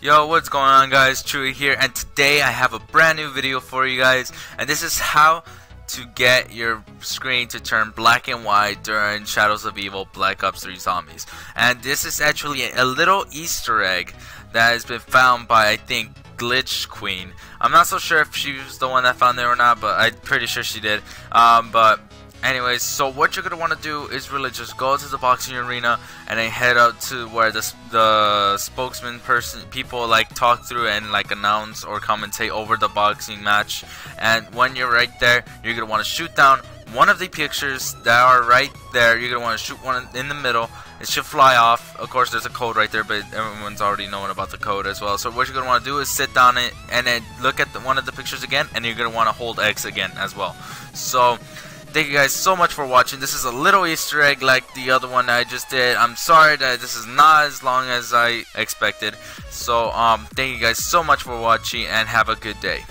Yo, what's going on guys? Chewy here and today I have a brand new video for you guys and this is how to get your screen to turn black and white during Shadows of Evil Black Ops 3 Zombies. And this is actually a little easter egg that has been found by I think Glitch Queen. I'm not so sure if she was the one that found it or not, but I'm pretty sure she did. Um, but anyways so what you're gonna want to do is really just go to the boxing arena and then head out to where the, the spokesman person people like talk through and like announce or commentate over the boxing match. And when you're right there you're gonna want to shoot down one of the pictures that are right there. You're gonna want to shoot one in the middle. It should fly off. Of course there's a code right there but everyone's already knowing about the code as well. So what you're gonna want to do is sit down it and then look at the, one of the pictures again and you're gonna want to hold X again as well. So Thank you guys so much for watching. This is a little Easter egg like the other one I just did. I'm sorry that this is not as long as I expected. So, um, thank you guys so much for watching and have a good day.